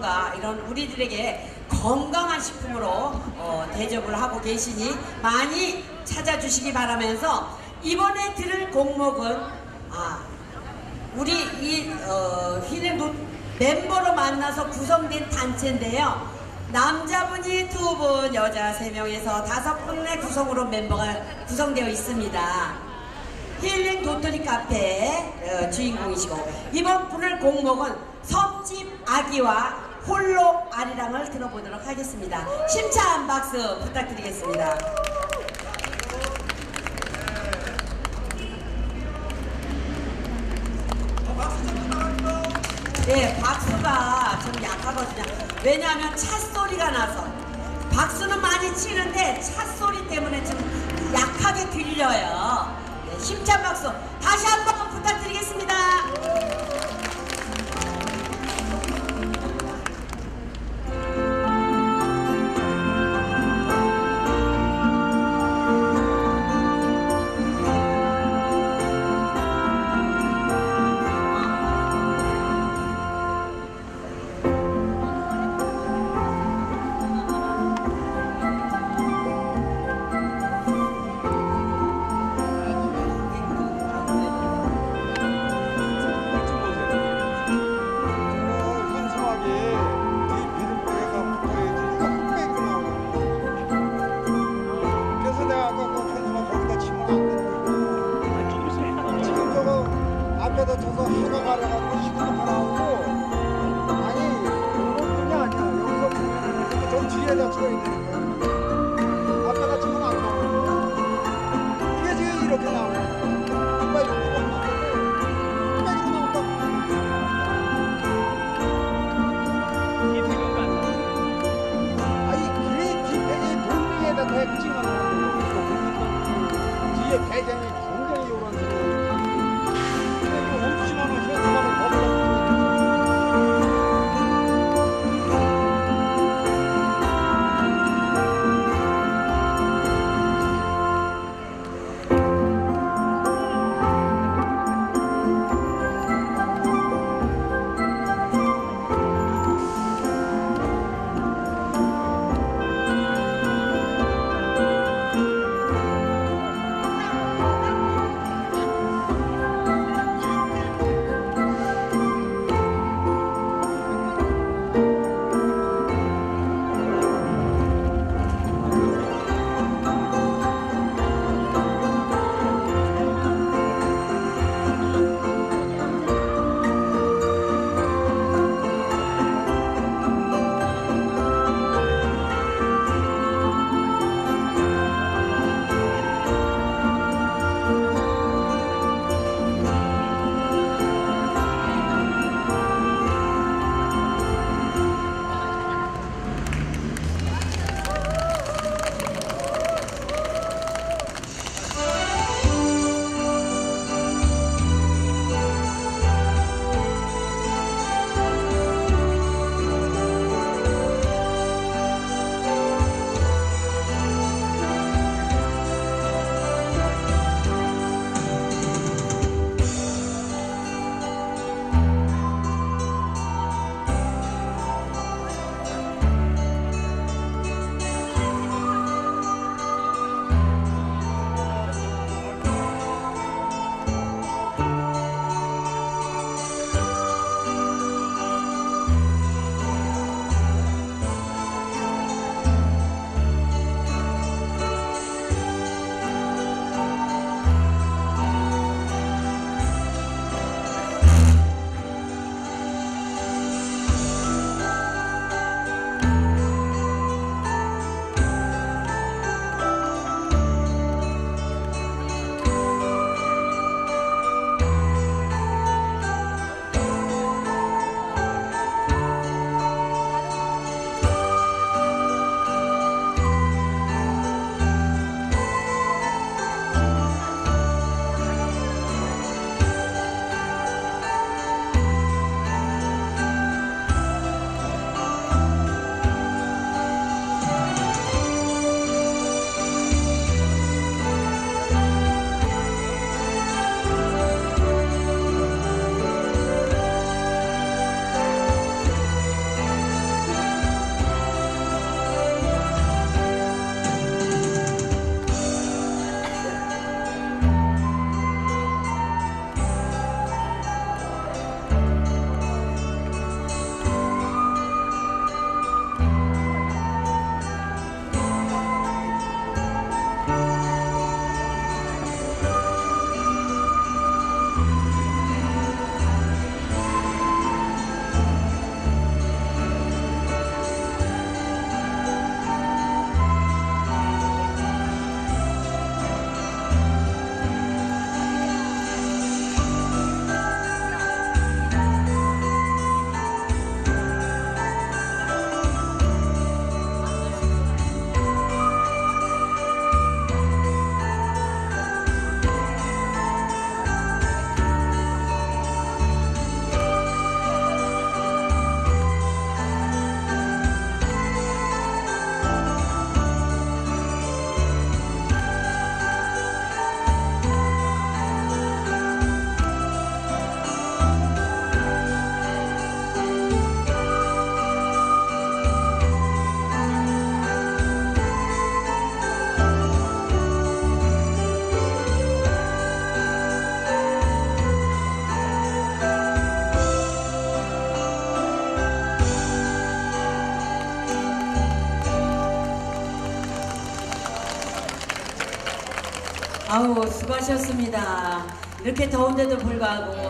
가 이런 우리들에게 건강한 식품으로 어, 대접을 하고 계시니 많이 찾아주시기 바라면서 이번에 들을 곡목은 아 우리 이 어, 휘는 멤버로 만나서 구성된 단체인데요. 남자분이 두 분, 여자 세 명에서 다섯 분의 구성으로 멤버가 구성되어 있습니다. 힐링 도토리 카페 어, 주인공이시고 이번 부를 곡목은 섬집 아기와 홀로 아리랑을 들어보도록 하겠습니다. 심차한 박수 부탁드리겠습니다. 네, 박수가 좀 약하거든요. 왜냐하면 찻소리가 나서 박수는 많이 치는데 찻소리 때문에 좀 약하게 들려요. 네, 힘찬 박수 다시 한번 부탁드리겠습니다. 쳐서 해가 가려가지고 시간도 가라고. 아니, 이것뿐이 아니야. 여기서 보면 좀 뒤에다 쳐야 되는 거야. 앞에다 치면 안 나와. 이게 지금 이렇게 거야. 이빨 이렇게 나오 아우 수고하셨습니다. 이렇게 더운데도 불구하고